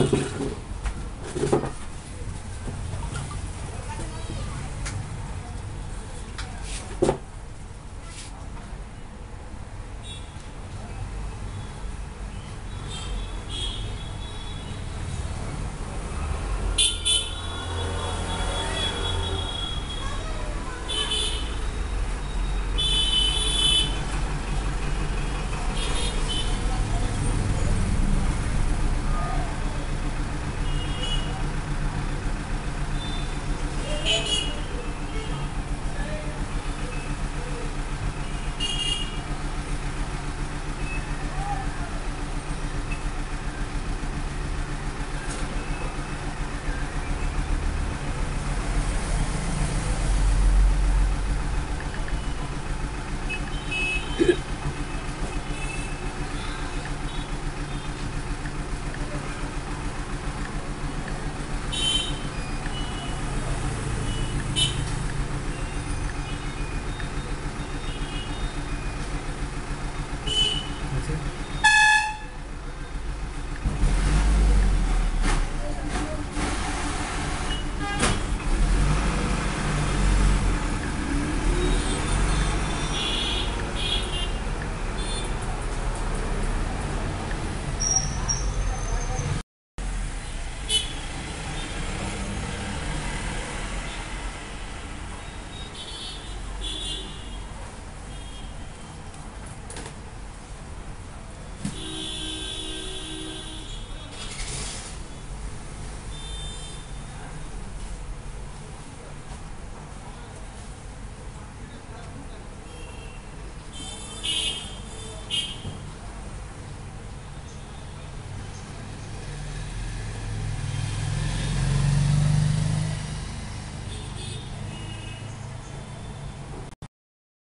Yeah.